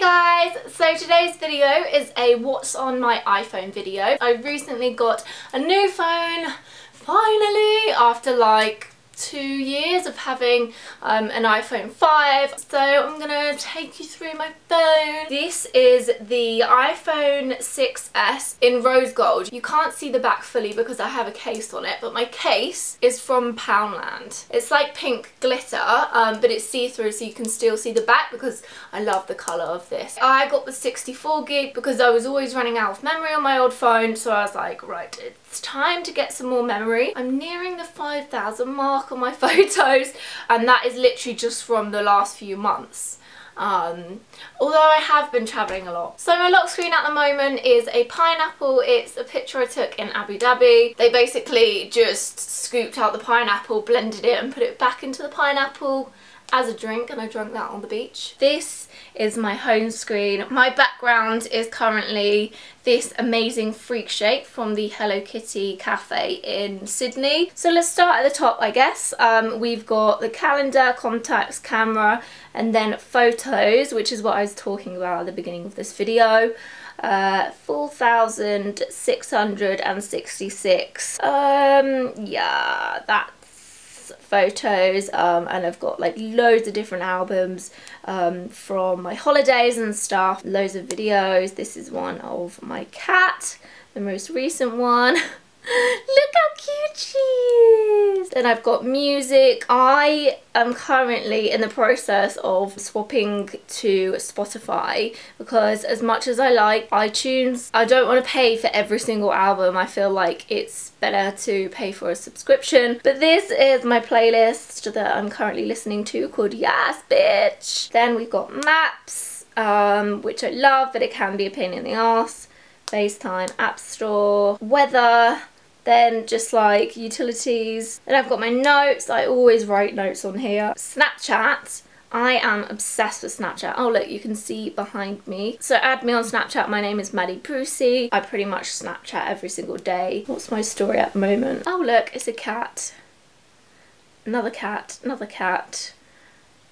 Hey guys! So today's video is a what's on my iPhone video. I recently got a new phone, finally, after like two years of having um, an iPhone 5 so I'm gonna take you through my phone. This is the iPhone 6s in rose gold. You can't see the back fully because I have a case on it but my case is from Poundland. It's like pink glitter um, but it's see-through so you can still see the back because I love the colour of this. I got the 64 gig because I was always running out of memory on my old phone so I was like right it's time to get some more memory. I'm nearing the 5,000 mark on my photos and that is literally just from the last few months. Um, although I have been travelling a lot. So my lock screen at the moment is a pineapple. It's a picture I took in Abu Dhabi. They basically just scooped out the pineapple, blended it and put it back into the pineapple as a drink and I drank that on the beach. This is my home screen. My background is currently this amazing freakshake from the Hello Kitty cafe in Sydney. So let's start at the top I guess. Um, we've got the calendar, contacts, camera and then photos which is what I was talking about at the beginning of this video. Uh, 4,666. Um, yeah, that photos um, and I've got like loads of different albums um, from my holidays and stuff, loads of videos. This is one of my cat, the most recent one. Look how cute she is! Then I've got music. I am currently in the process of swapping to Spotify because as much as I like iTunes, I don't want to pay for every single album. I feel like it's better to pay for a subscription. But this is my playlist that I'm currently listening to called Yes Bitch. Then we've got Maps, um, which I love, but it can be a pain in the ass. FaceTime, App Store, weather, then just like utilities. Then I've got my notes. I always write notes on here. Snapchat. I am obsessed with Snapchat. Oh look, you can see behind me. So add me on Snapchat. My name is Maddie Brucey. I pretty much Snapchat every single day. What's my story at the moment? Oh look, it's a cat. Another cat, another cat.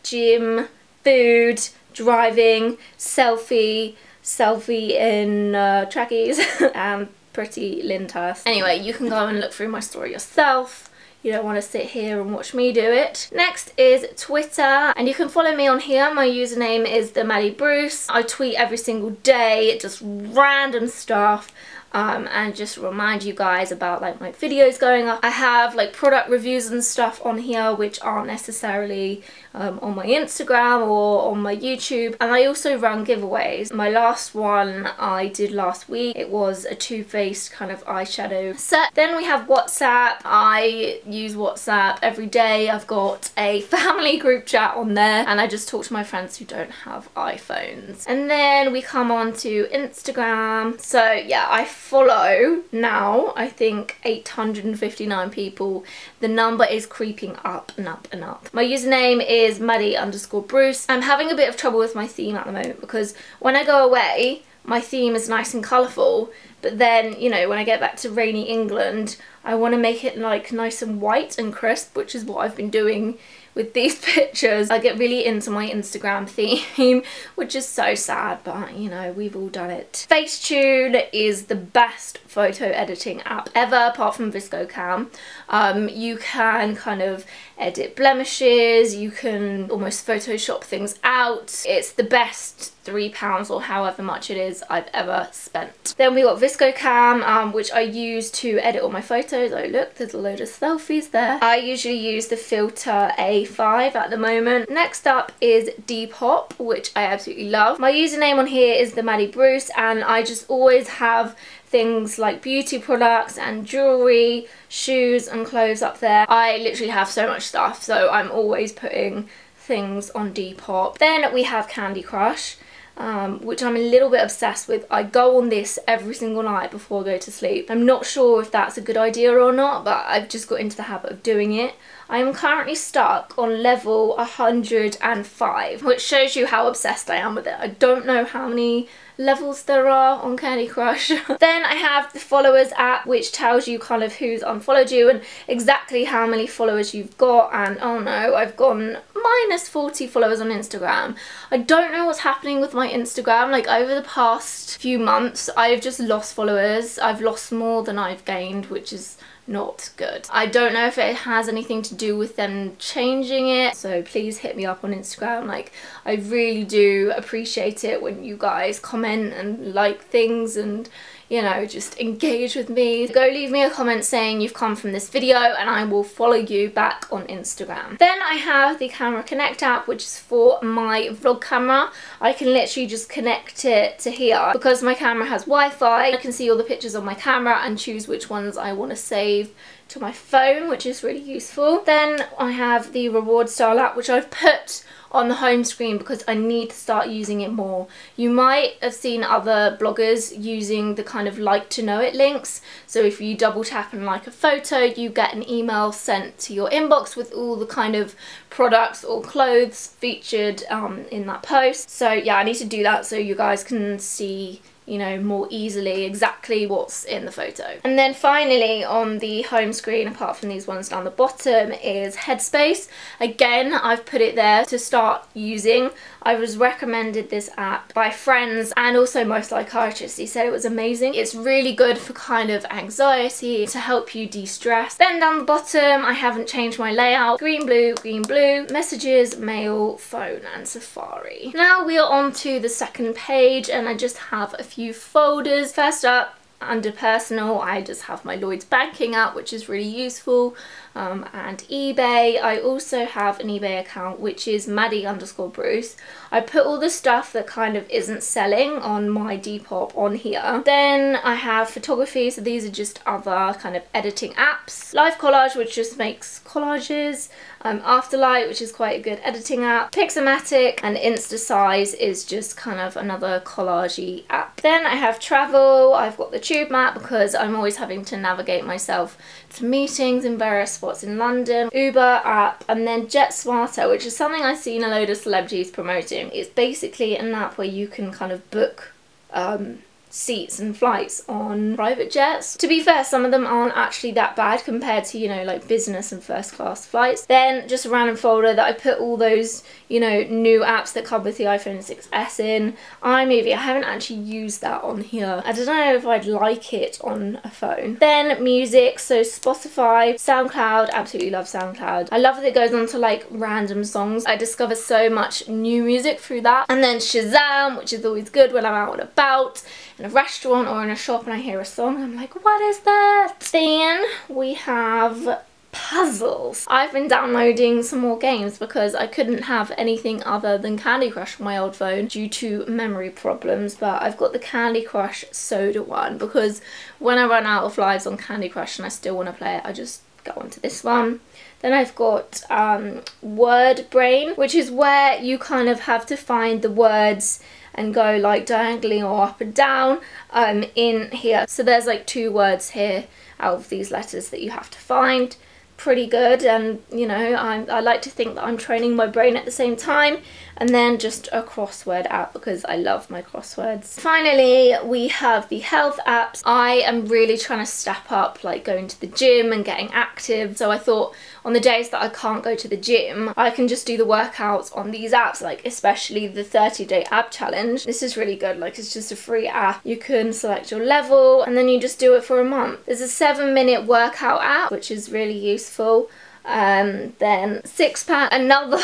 Gym, food, driving, selfie, selfie in uh, trackies and pretty Lyndhurst. Anyway, you can go and look through my story yourself. You don't want to sit here and watch me do it. Next is Twitter and you can follow me on here. My username is the Maddie Bruce. I tweet every single day, just random stuff um, and just remind you guys about like my videos going up. I have like product reviews and stuff on here which aren't necessarily um, on my Instagram or on my YouTube and I also run giveaways. My last one I did last week it was a Too Faced kind of eyeshadow set. Then we have WhatsApp. I use WhatsApp every day. I've got a family group chat on there and I just talk to my friends who don't have iPhones. And then we come on to Instagram. So yeah I follow now I think 859 people. The number is creeping up and up and up. My username is Maddie underscore Bruce. I'm having a bit of trouble with my theme at the moment because when I go away my theme is nice and colourful but then you know when I get back to rainy England I want to make it like nice and white and crisp which is what I've been doing with these pictures. I get really into my Instagram theme, which is so sad, but you know, we've all done it. Facetune is the best photo editing app ever, apart from VSCO Cam. Um, you can kind of edit blemishes, you can almost Photoshop things out. It's the best three pounds or however much it is I've ever spent. Then we got VSCO Cam, um, which I use to edit all my photos. Oh look, there's a load of selfies there. I usually use the filter A5 at the moment. Next up is Depop, which I absolutely love. My username on here is the Maddie Bruce and I just always have things like beauty products and jewellery, shoes and clothes up there. I literally have so much stuff so I'm always putting things on Depop. Then we have Candy Crush um, which I'm a little bit obsessed with. I go on this every single night before I go to sleep. I'm not sure if that's a good idea or not, but I've just got into the habit of doing it. I am currently stuck on level 105, which shows you how obsessed I am with it. I don't know how many levels there are on Candy Crush. then I have the followers app which tells you kind of who's unfollowed you and exactly how many followers you've got and oh no I've gone minus 40 followers on Instagram. I don't know what's happening with my Instagram like over the past few months I've just lost followers. I've lost more than I've gained which is not good. I don't know if it has anything to do with them changing it, so please hit me up on Instagram. Like, I really do appreciate it when you guys comment and like things and you know, just engage with me. Go leave me a comment saying you've come from this video and I will follow you back on Instagram. Then I have the Camera Connect app, which is for my vlog camera. I can literally just connect it to here. Because my camera has Wi-Fi, I can see all the pictures on my camera and choose which ones I want to save to my phone, which is really useful. Then I have the Reward Style app, which I've put on the home screen because I need to start using it more. You might have seen other bloggers using the kind of like to know it links. So if you double tap and like a photo, you get an email sent to your inbox with all the kind of products or clothes featured um, in that post. So yeah, I need to do that so you guys can see you know, more easily exactly what's in the photo. And then finally on the home screen, apart from these ones down the bottom, is Headspace. Again, I've put it there to start using. I was recommended this app by friends and also my psychiatrist. He said it was amazing. It's really good for kind of anxiety to help you de-stress. Then down the bottom, I haven't changed my layout. Green, blue, green, blue, messages, mail, phone and Safari. Now we are on to the second page and I just have a few few folders. First up, under personal I just have my Lloyds banking app which is really useful um, and eBay. I also have an eBay account which is Maddie underscore Bruce. I put all the stuff that kind of isn't selling on my Depop on here. Then I have photography, so these are just other kind of editing apps. Live Collage which just makes collages. Um, Afterlight which is quite a good editing app. Pixelmatic and Instasize is just kind of another collagey app. Then I have travel, I've got the tube map because I'm always having to navigate myself to meetings in various spots in London, Uber app, and then JetSmarter, which is something I've seen a load of celebrities promoting. It's basically an app where you can kind of book um, seats and flights on private jets. To be fair, some of them aren't actually that bad compared to, you know, like business and first class flights. Then just a random folder that I put all those, you know, new apps that come with the iPhone 6s in. iMovie, I haven't actually used that on here. I don't know if I'd like it on a phone. Then music, so Spotify, SoundCloud, absolutely love SoundCloud. I love that it goes on to like random songs. I discover so much new music through that. And then Shazam, which is always good when I'm out and about restaurant or in a shop and I hear a song I'm like what is that? Then we have puzzles. I've been downloading some more games because I couldn't have anything other than Candy Crush on my old phone due to memory problems but I've got the Candy Crush Soda one because when I run out of lives on Candy Crush and I still want to play it I just go onto this one. Then I've got um, Word Brain which is where you kind of have to find the words and go like diagonally or up and down um, in here. So there's like two words here out of these letters that you have to find. Pretty good and you know I, I like to think that I'm training my brain at the same time and then just a crossword app because I love my crosswords. Finally, we have the health apps. I am really trying to step up like going to the gym and getting active. So I thought on the days that I can't go to the gym, I can just do the workouts on these apps, like especially the 30 day ab challenge. This is really good, like it's just a free app. You can select your level and then you just do it for a month. There's a seven minute workout app, which is really useful. Um, then six pack, another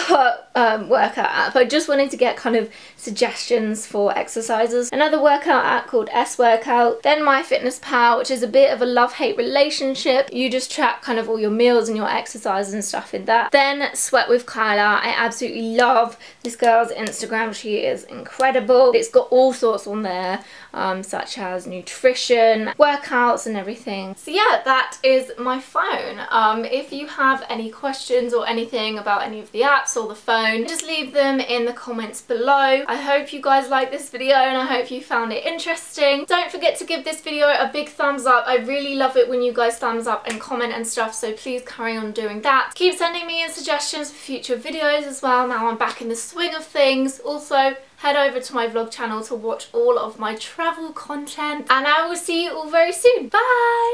um, workout app. I just wanted to get kind of suggestions for exercises. Another workout app called Sworkit. Then MyFitnessPal, which is a bit of a love-hate relationship. You just track kind of all your meals and your exercises and stuff in that. Then Sweat with Kayla. I absolutely love this girl's Instagram. She is incredible. It's got all sorts on there, um, such as nutrition, workouts and everything. So yeah, that is my phone. Um, if you have any questions or anything about any of the apps or the phone, just leave them in the comments below. I hope you guys liked this video and I hope you found it interesting. Don't forget to give this video a big thumbs up. I really love it when you guys thumbs up and comment and stuff, so please carry on doing that. Keep sending me in suggestions for future videos as well. Now I'm back in the swing of things. Also, head over to my vlog channel to watch all of my travel content and I will see you all very soon. Bye!